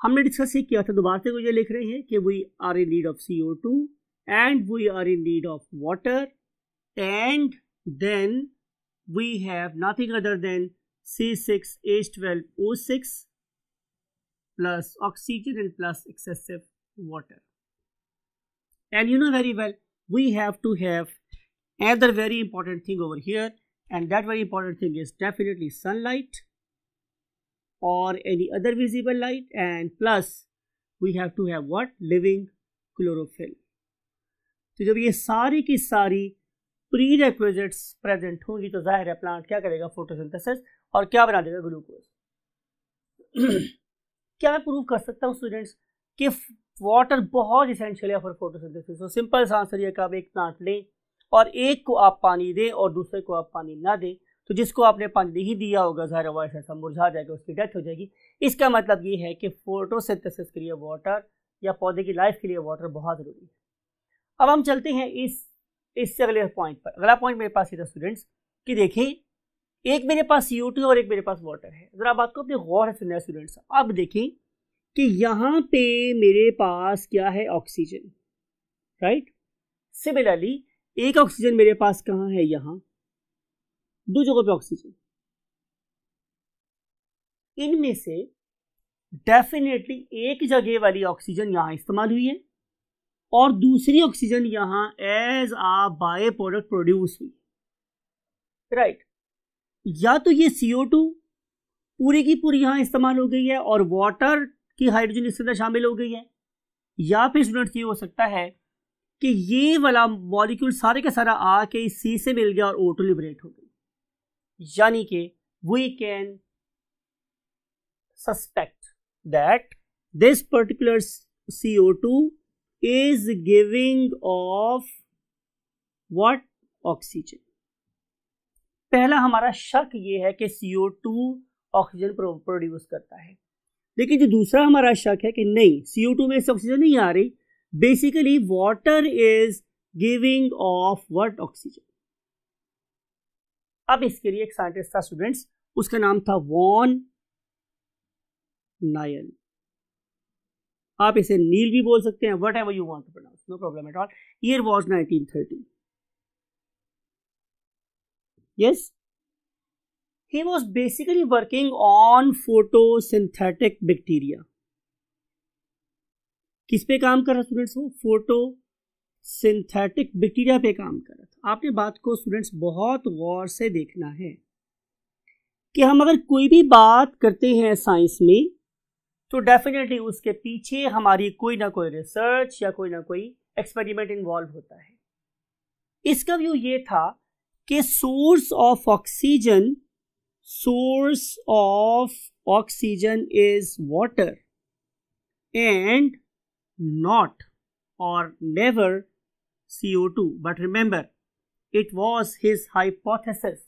हमने डिस्कस ये किया था दोबारा से, वो ये लिख रहे हैं कि we are in need of C O two and we are in need of water and then we have nothing other than C six H twelve O six plus oxygen and plus excessive water and you know very well we have to have either very important thing over here and that very important thing is definitely sunlight or any other visible light, and plus, we have to have what? Living chlorophyll. तो जब ये सारी की सारी pre requisites present होंगी तो ज़ाहिर है प्लांट क्या करेगा? फोटोसिंथेसिस और क्या बना देगा? ग्लूकोज क्या मैं प्रूव कर सकता हूँ स्टूडेंट्स कि वाटर बहुत इसेंशियल है फॉर फोटोसिंथेसिस तो सिंपल सा आंसर ये कि आप एक प्लांट लें, और एक को आप पानी दें, और दूसरे को आप पानी ना दें। तो जिसको आपने पानी नहीं दिया होगा, ज़ाहिर वाइस ऐसा मुरझा जाएगा, उसकी डेथ हो जाएगी। इसका मतलब ये है कि फोटोसिंथेसिस के लिए वाटर या पौधे की लाइफ के लिए वाटर बहुत ज़रूरी है। अब हम चलते हैं इस, इससे अगले पॉइंट पर। अगला पॉइंट मेरे पास ये था स्टूडेंट्स कि देखें एक मेरे पास सी और एक मेरे पास वाटर है। ज़रा बात को अपने गौर से सुनना स्टूडेंट्स अब देखें कि यहाँ पे मेरे पास क्या है ऑक्सीजन राइट सिमिलरली एक ऑक्सीजन मेरे पास कहाँ है? यहाँ। दो जगह पे ऑक्सीजन इनमें से डेफिनेटली एक जगह वाली ऑक्सीजन यहाँ इस्तेमाल हुई है और दूसरी ऑक्सीजन यहाँ as a by product produce हुई राइट या तो ये CO2 पूरी की पूरी यहाँ इस्तेमाल हो गई है और वाटर की हाइड्रोजन इसके अंदर शामिल हो गई है। या फिर स्टूडेंट्स ये हो सकता है कि ये वाला मॉलिक्यूल सारे का सारा आके इस सी से मिल गया और ओटो लिबरेट हो गई यानी कि we can suspect that this particular C O two is giving off what oxygen पहला हमारा शक ये है कि C O two oxygen produce करता है। लेकिन जो दूसरा हमारा शक है कि नहीं सी टू में से ऑक्सीजन नहीं आ रही basically water is giving off what oxygen अब इसके लिए एक साइंटिस्ट था स्टूडेंट्स उसका नाम था वॉन नायल। आप इसे नील भी बोल सकते हैं whatever you want to pronounce no problem at all year was nineteen thirty yes he was basically working on photosynthetic bacteria किस पे काम कर रहा स्टूडेंट्स वो? फ़ोटो सिंथेटिक बैक्टीरिया पे काम कर रहा था। आपने बात को स्टूडेंट्स बहुत गौर से देखना है कि हम अगर कोई भी बात करते हैं साइंस में तो डेफिनेटली उसके पीछे हमारी कोई ना कोई रिसर्च या कोई ना कोई एक्सपेरिमेंट इन्वॉल्व होता है। इसका व्यू ये था कि source of oxygen source of oxygen is water and not or never CO2. But remember, it was his hypothesis.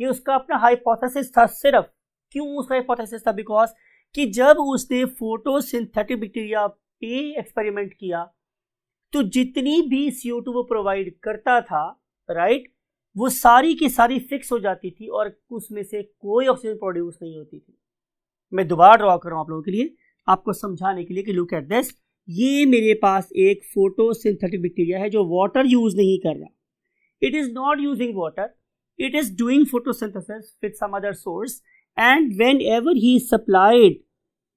ये उसका अपना हाइपोथेसिस था सिर्फ़ क्यों उसका हाइपोथेसिस था बिकॉज़ कि जब उसने फोटोसिंथेटिक बैक्टीरिया पे एक्सपेरिमेंट किया तो जितनी भी सी वो प्रोवाइड करता था राइट वो सारी की सारी फिक्स हो जाती थी और उसमें से कोई ऑक्सीजन प्रोड्यूस नहीं होती थी मैं दोबारा ड्रॉ कर रहा हूँ आप लोगों के लिए आपको समझाने के लिए कि लुक एट दिस ये मेरे पास एक फ़ोटो सिंथेटिक बैक्टीरिया है जो वाटर यूज़ नहीं कर रहा। It is not using water it is doing photosynthesis with some other source and whenever he supplied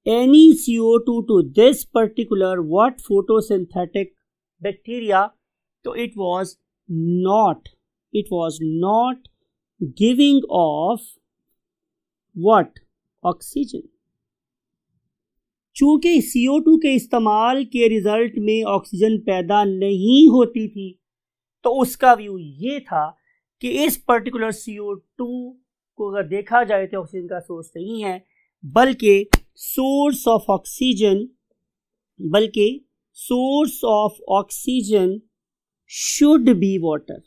any C O two to this particular what photosynthetic bacteria तो it was not it was not giving off what oxygen चूँकि CO2 के इस्तेमाल के result में oxygen पैदा नहीं होती थी तो उसका व्यू ये था कि इस पर्टिकुलर CO2 को अगर देखा जाए तो ऑक्सीजन का सोर्स नहीं है, बल्कि सोर्स ऑफ़ ऑक्सीजन, बल्कि source of oxygen should be water.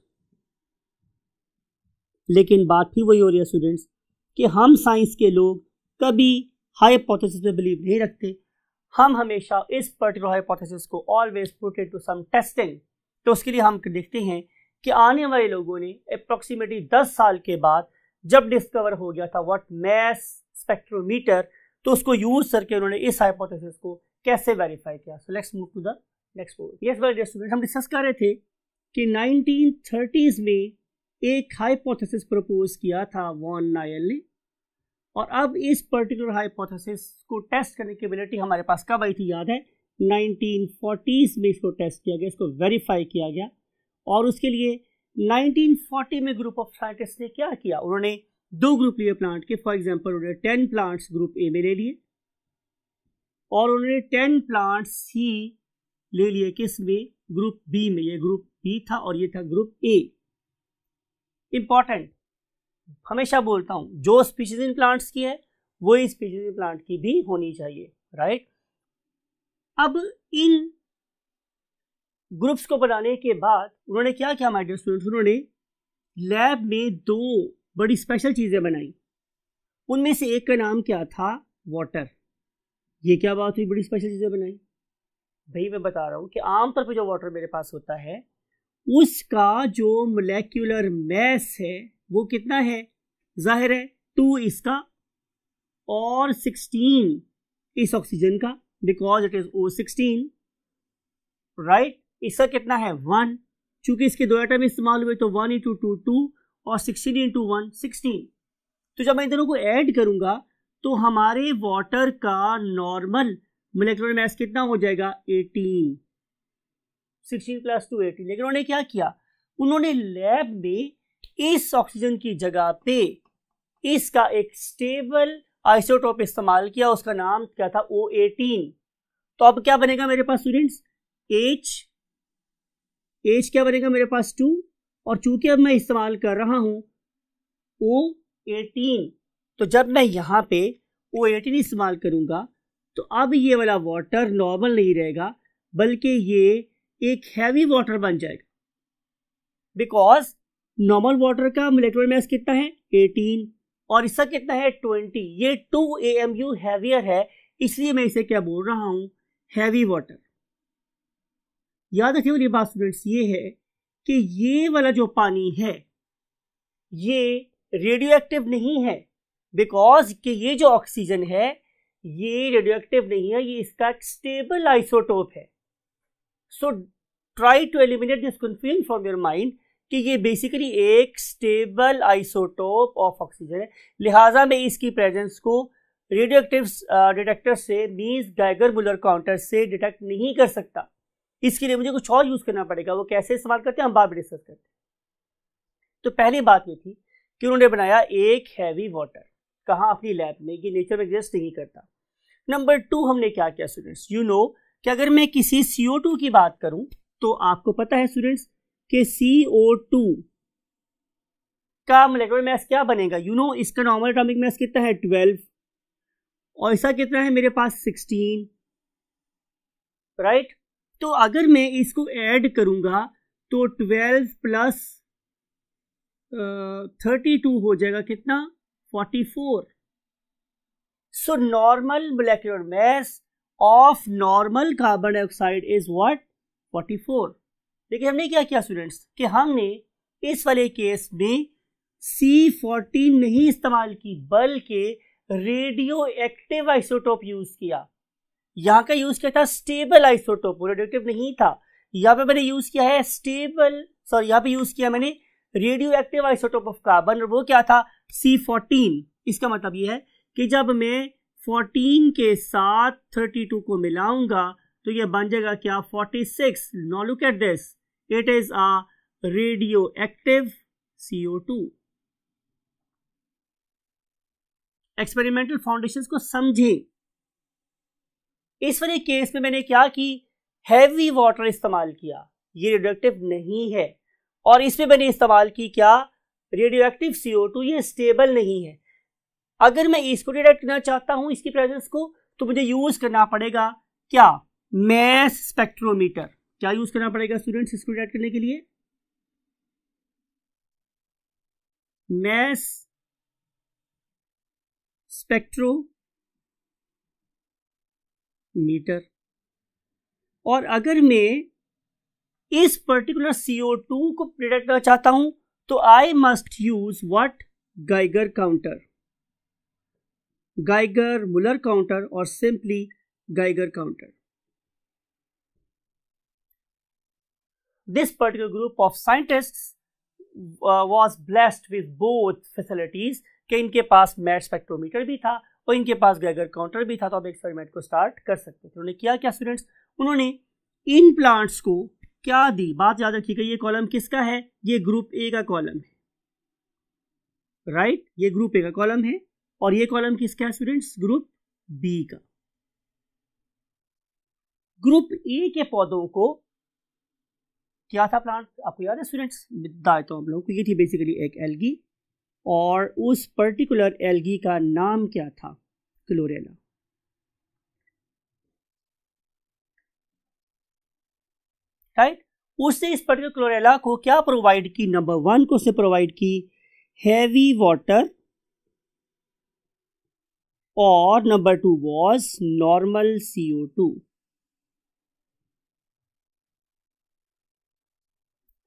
लेकिन बात भी वही हो रही है स्टूडेंट्स कि हम साइंस के लोग कभी हाइपोथेसिस पे बिलीव नहीं रखते। हम हमेशा इस पर्टिकुलर हाइपोथेसिस को always put it to some testing तो उसके लिए हम देखते हैं कि आने वाले लोगों ने अप्रोक्सीमेटली 10 साल के बाद जब डिस्कवर हो गया था व्हाट मैस स्पेक्ट्रोमीटर तो उसको यूज़ करके उन्होंने इस हाइपोथेसिस को कैसे वेरीफाई किया। So let's move to the next point yes well student हम डिस्कस कर रहे थे कि 1930s में एक हाइपोथेसिस प्रपोज किया था वॉन नायल ने। और अब इस पर्टिकुलर हाइपोथेसिस को टेस्ट करने की एबिलिटी हमारे पास कब आई थी याद है? 1940s में इसको टेस्ट किया गया, इसको वेरीफाई किया गया। और उसके लिए 1940 में ग्रुप ऑफ़ साइंटिस्ट ने क्या किया? उन्होंने दो ग्रुप लिए प्लांट के। फॉर एग्जांपल उन्होंने टेन प्लांट्स ग्रुप ए में ले लिए। और उन्होंने टेन प्लांट्स ही ले लिए किसमें? ग्रुप बी में। ये ग्रुप बी था और ये था ग्रुप ए इंपॉर्टेंट हमेशा बोलता हूँ, जो स्पीशीज इन प्लांट्स की है, वही स्पीशीज इन प्लांट की भी होनी चाहिए राइट अब इन ग्रुप्स को बनाने के बाद उन्होंने क्या किया माय स्टूडेंट्स उन्होंने लैब में दो बड़ी स्पेशल चीज़ें बनाई। उनमें से एक का नाम क्या था? वाटर ये क्या बात हुई, बड़ी स्पेशल चीज़ें बनाई? भाई, मैं बता रहा हूँ कि आमतौर पर जो वाटर मेरे पास होता है, उसका जो मोलेक्युलर मैस है वो कितना है? ज़ाहिर है, टू इसका और सिक्सटीन इस ऑक्सीजन का because it is O sixteen right इसका कितना है? वन। चूँकि इसके दो आइटम इस्तेमाल हुए तो वन इंटू टू टू और सिक्सटीन इंटू वन सिक्सटीन तो जब मैं इन दोनों को ऐड करूँगा तो हमारे वाटर का नॉर्मल मोलेकुलर मैस कितना हो जाएगा? 18 16 प्लस टू एटीन लेकिन उन्होंने क्या किया? उन्होंने लैब में इस ऑक्सीजन की जगह पे इसका एक स्टेबल आइसोटोप इस्तेमाल किया, उसका नाम क्या था? ओ एटीन तो अब क्या बनेगा मेरे पास स्टूडेंट्स एच एच क्या बनेगा मेरे पास? टू और चूँकि अब मैं इस्तेमाल कर रहा हूँ ओ एटीन तो जब मैं यहाँ पे ओ एटीन इस्तेमाल करूँगा तो अब ये वाला वाटर नॉर्मल नहीं रहेगा, बल्कि ये एक हैवी वाटर बन जाएगा। बिकॉज़ नॉर्मल वाटर का मोलेकुलर मैस कितना है? 18 और इसका कितना है? 20 ये 2 ए एम यू हैवियर है, इसलिए मैं इसे क्या बोल रहा हूँ? हैवी वाटर याद रखिए मेरी बात स्टूडेंट्स ये है कि ये वाला जो पानी है, ये रेडियो एक्टिव नहीं है बिकॉज़ कि ये जो ऑक्सीजन है, ये रेडियो एक्टिव नहीं है, ये इसका एक स्टेबल आइसोटोप है। So try to eliminate this confusion from your mind कि ये बेसिकली एक स्टेबल आइसोटोप ऑफ़ ऑक्सीजन है। लिहाजा मैं इसकी प्रेजेंस को रेडियो एक्टिव डिटेक्टर से मीन्स गैगर बुलर काउंटर से डिटेक्ट नहीं कर सकता। इसके लिए मुझे कुछ और यूज़ करना पड़ेगा। वो कैसे इस्तेमाल करते हैं, हम बाद में डिस्कस करते हैं। तो पहली बात ये थी कि उन्होंने बनाया एक हैवी वाटर कहा? अपनी लैब में ये नेचर में एग्जिस्ट नहीं करता। नंबर टू हमने क्या किया स्टूडेंट्स यू नो कि अगर मैं किसी टू की बात करूँ तो आपको पता है स्टूडेंट्स कि टू का मोलेकुलर मैस क्या बनेगा? यू you नो know, इसका नॉर्मल एटॉमिक मैस कितना है? ट्वेल्व और ऐसा कितना है मेरे पास? Sixteen right right? तो अगर मैं इसको ऐड करूँगा तो ट्वेल्व प्लस थर्टी टू हो जाएगा कितना? Forty four so normal molecular mass of normal carbon dioxide is what 44 लेकिन हमने क्या किया स्टूडेंट्स कि हमने इस वाले केस में सी फोर्टीन नहीं इस्तेमाल की, बल्कि रेडियो एक्टिव आइसोटोप यूज़ किया। यहाँ का यूज़ किया था? स्टेबल आइसोटोप रेडियोटिव नहीं था। यहाँ पे मैंने यूज़ किया है स्टेबल सॉरी यहाँ पे यूज़ किया मैंने radioactive isotope of carbon और वो क्या था? सी फोर्टीन इसका मतलब ये है कि जब मैं फोर्टीन के साथ थर्टी टू को मिलाऊँगा तो ये बन जाएगा क्या? Forty six no look at this a radioactive CO two experimental foundation को समझें। इस वाले केस में मैंने क्या की? हैवी वाटर इस्तेमाल किया। ये रेडियोएक्टिव नहीं है। और इसमें मैंने इस्तेमाल की क्या? रेडियो एक्टिव सीओ ये स्टेबल नहीं है। अगर मैं इसको डिटेक्ट करना चाहता हूँ, इसकी प्रेजेंस को तो मुझे यूज़ करना पड़ेगा क्या? मैस स्पेक्ट्रोमीटर क्या यूज़ करना पड़ेगा स्टूडेंट्स इसको डिटेक्ट करने के लिए? मैस स्पेक्ट्रो मीटर और अगर मैं इस पर्टिकुलर CO2 को प्रिडिक्ट करना चाहता हूँ तो I must use what Geiger counter Geiger Muller counter और simply Geiger counter this particular group of scientist was blessed with both facilities कि इनके पास मैट स्पेक्ट्रोमीटर भी था और इनके पास गैगर काउंटर भी था तो अब एक्सपेरिमेंट को स्टार्ट कर सकते थे। उन्होंने किया क्या स्टूडेंट्स उन्होंने इन प्लांट्स को क्या दी? बात याद रखिएगा ये कॉलम किसका है? ये ग्रुप ए का कॉलम है। राइट ये ग्रुप ए का कॉलम है और ये कॉलम किसका है स्टूडेंट्स ग्रुप बी का। ग्रुप ए के पौधों को क्या था प्लांट आपको याद है स्टूडेंट्स बताए तो हम लोगों को। ये थी बेसिकली एक एलगी और उस पर्टिकुलर एलगी का नाम क्या था? क्लोरेला राइट उससे इस पर्टिकुलर क्लोरेला को क्या प्रोवाइड की? नंबर वन को उसने प्रोवाइड की हैवी वाटर और number two was normal CO two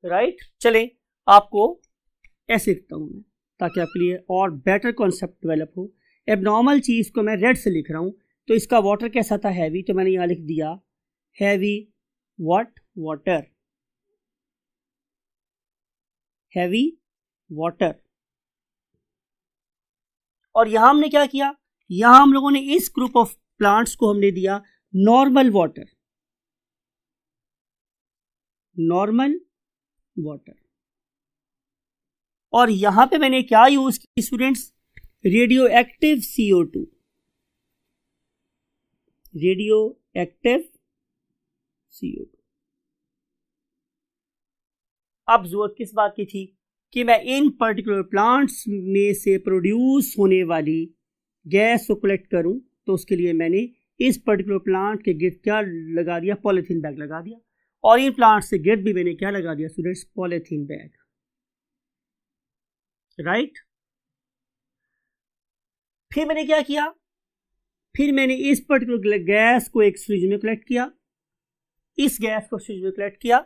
right? चले, आपको ऐसे लिखता हूँ मैं, ताकि आपके लिए और बेटर कॉन्सेप्ट डेवलप हो। एब नॉर्मल चीज़ को मैं रेड से लिख रहा हूँ तो इसका वाटर कैसा था? हैवी तो मैंने यहाँ लिख दिया, heavy what water heavy water और यहाँ हमने क्या किया? यहाँ हम लोगों ने इस ग्रुप ऑफ़ प्लांट्स को हमने दिया नॉर्मल वाटर नॉर्मल वाटर और यहाँ पे मैंने क्या यूज़ की students radioactive CO two radioactive CO two अब ज़रूरत किस बात की थी? कि मैं इन पर्टिकुलर प्लांट्स में से प्रोड्यूस होने वाली गैस को कलेक्ट करूँ तो उसके लिए मैंने इस पर्टिकुलर प्लांट के गिर क्या लगा दिया? पॉलिथीन बैग लगा दिया। और इन प्लांट से गेट भी मैंने क्या लगा दिया? स्टूडेंट्स पॉलिथीन बैग राइट फिर मैंने क्या किया? फिर मैंने इस पर्टिकुलर गैस को एक फ्रिज में कलेक्ट किया। इस गैस को फ्रिज में कलेक्ट किया,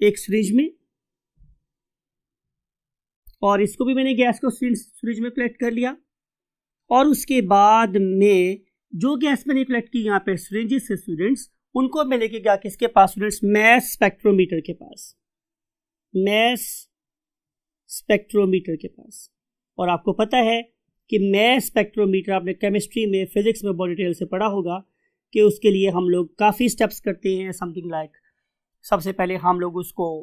एक फ्रिज में। और इसको भी मैंने गैस को फ्रिज में कलेक्ट कर लिया। और उसके बाद में जो गैस मैंने कलेक्ट की यहाँ पे सिरिंजेस से स्टूडेंट्स उनको मैं लेके गया किसके पास स्टूडेंट्स मैस स्पेक्ट्रोमीटर के पास। मैस स्पेक्ट्रोमीटर के पास। और आपको पता है कि मैस स्पेक्ट्रोमीटर आपने केमिस्ट्री में फिजिक्स में बहुत डिटेल से पढ़ा होगा कि उसके लिए हम लोग काफ़ी स्टेप्स करते हैं समथिंग लाइक like, सबसे पहले हम लोग उसको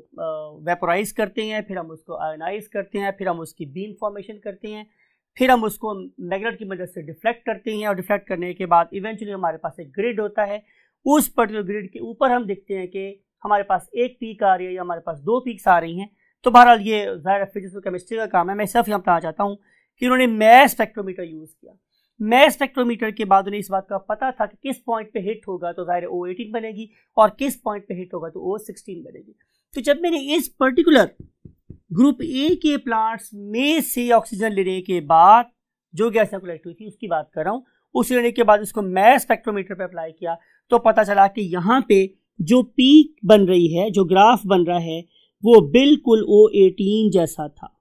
वेपोराइज करते हैं फिर हम उसको आयोनाइज करते हैं फिर हम उसकी बीम फॉर्मेशन करते हैं फिर हम उसको मैग्नेट की मदद से डिफ्लेक्ट करते हैं और डिफ्लेक्ट करने के बाद इवेंचुअली हमारे पास एक ग्रिड होता है उस पर्टिकुलर ग्रिड के ऊपर हम देखते हैं कि हमारे पास एक पीक आ रही है या हमारे पास दो पीक्स आ रही हैं। तो बहरहाल ये ज़ाहिर फिजिक्स और केमिस्ट्री का काम है। मैं सिर्फ़ यहाँ बताना चाहता हूँ कि उन्होंने मैस स्पेक्ट्रोमीटर यूज़ किया। मैस स्पेक्ट्रोमीटर के बाद उन्हें इस बात का पता था कि किस पॉइंट पे हिट होगा तो ज़ाहिर ओ एटीन बनेगी और किस पॉइंट पे हिट होगा तो ओ सिक्सटीन बनेगी। तो जब मैंने इस पर्टिकुलर ग्रुप ए के प्लांट्स में से ऑक्सीजन लेने के बाद जो गैस कलेक्ट हुई थी, उसकी बात कर रहा हूँ उस लेने के बाद उसको मैस स्पेक्ट्रोमीटर पे अप्लाई किया तो पता चला कि यहाँ पे जो पीक बन रही है, जो ग्राफ बन रहा है, वो बिल्कुल ओ एटीन जैसा था।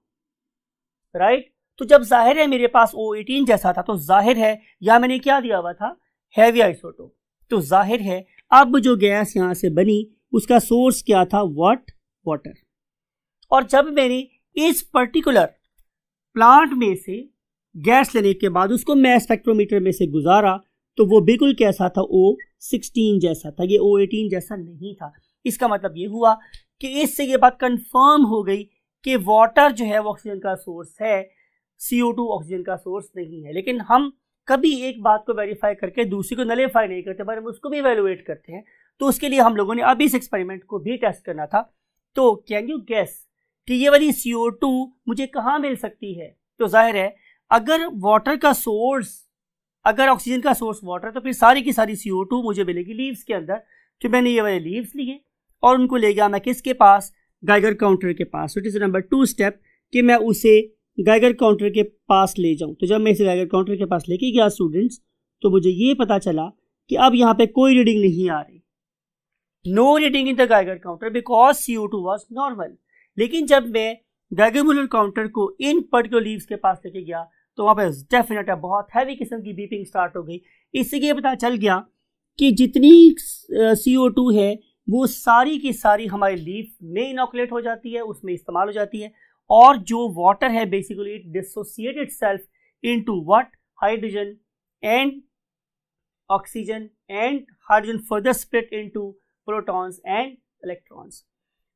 राइट तो जब ज़ाहिर है मेरे पास ओ एटीन जैसा था तो ज़ाहिर है यहाँ मैंने क्या दिया हुआ था? हैवी आइसोटोप तो ज़ाहिर है, अब जो गैस यहाँ से बनी, उसका सोर्स क्या था? वॉट वाटर और जब मैंने इस पर्टिकुलर प्लांट में से गैस लेने के बाद उसको मैं स्पेक्ट्रोमीटर में से गुजारा तो वो बिल्कुल कैसा था? ओ सिक्सटीन जैसा था। ये ओ एटीन जैसा नहीं था। इसका मतलब ये हुआ कि इससे ये बात कंफर्म हो गई कि वाटर जो है, वो ऑक्सीजन का सोर्स है। सीओ टू ऑक्सीजन का सोर्स नहीं है। लेकिन हम कभी एक बात को वेरीफाई करके दूसरी को नलीफाई नहीं करते पर हम उसको भी एवेलुएट करते हैं। तो उसके लिए हम लोगों ने अब इस एक्सपेरिमेंट को भी टेस्ट करना था। तो कैन यू गैस कि ये वाली सीओ टू मुझे कहाँ मिल सकती है? तो ज़ाहिर है अगर वाटर का सोर्स अगर ऑक्सीजन का सोर्स वाटर तो फिर सारी की सारी सी मुझे मिलेगी लीव्स के अंदर तो मैंने ये वाले लीव्स लिए, और उनको ले गया मैं किसके पास? गाइगर काउंटर के पास। It is number two step कि मैं उसे गाइगर काउंटर के पास ले जाऊँ। तो जब मैं इसे गाइगर काउंटर के पास लेके गया स्टूडेंट्स तो मुझे ये पता चला कि अब यहाँ पे कोई रीडिंग नहीं आ रही। No reading in the Geiger counter because C O two was normal लेकिन जब मैं गाइगर काउंटर को इन पर्टिकुलर लीव्स के पास लेके गया तो वहाँ पे डेफिनेट है बहुत हैवी किस्म की बीपिंग स्टार्ट हो गई। इससे ये पता चल गया कि जितनी सी ओ टू है, वो सारी की सारी हमारे लीफ में इनोकुलेट हो जाती है, उसमें इस्तेमाल हो जाती है। और जो वाटर है basically it dissociated self into what hydrogen and oxygen and hydrogen further split into protons and electrons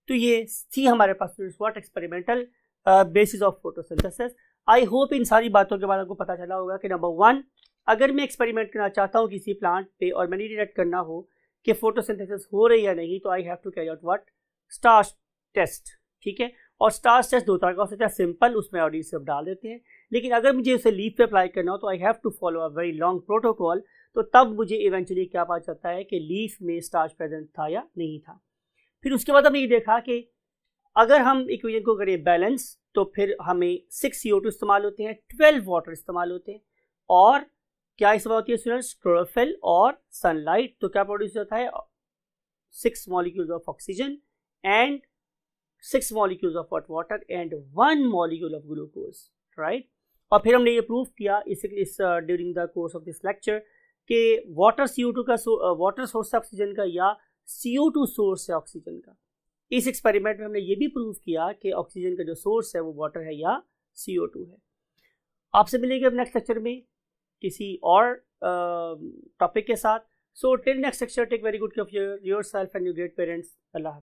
तो ये थी हमारे पास what experimental basis of photosynthesis I hope इन सारी बातों के बाद आपको पता चला होगा कि नंबर वन अगर मैं एक्सपेरिमेंट करना चाहता हूँ किसी प्लांट पे और मैंने डिटेक्ट करना हो कि फोटोसिंथेसिस हो रही है नहीं तो I have to carry out what stars test ठीक है? और स्टार्स टेस्ट दो तरह का हो सकता है सिंपल उसमें ऑडिसिव डाल देते हैं। लेकिन अगर मुझे उसे लीफ पे अप्लाई करना हो तो I have to follow a very long protocol तो तब मुझे इवेंचुअली क्या पता चलता है कि लीफ में स्टार्च प्रेजेंट था या नहीं था। फिर उसके बाद हमने ये देखा कि अगर हम इक्वेशन को करें बैलेंस तो फिर हमें सिक्स सी इस्तेमाल होते हैं ट्वेल्व वाटर इस्तेमाल होते हैं। और क्या इस्तेमाल होती है स्टूडेंट्स क्लोरोफिल और सनलाइट तो क्या प्रोड्यूस होता है? Six molecules of oxygen and six molecules of what water and one molecule of glucose right और फिर हमने ये प्रूव किया इस during the course of this lecture कि वाटर सी का वाटर सोर्स ऑक्सीजन का या सी सोर्स है ऑक्सीजन का। इस एक्सपेरिमेंट में हमने ये भी प्रूव किया कि ऑक्सीजन का जो सोर्स है वो वाटर है या सी है। आपसे मिलेंगे अब नेक्स्ट लेक्चर में किसी और टॉपिक के साथ। So till next lecture take very good care yourself and your great parents Allah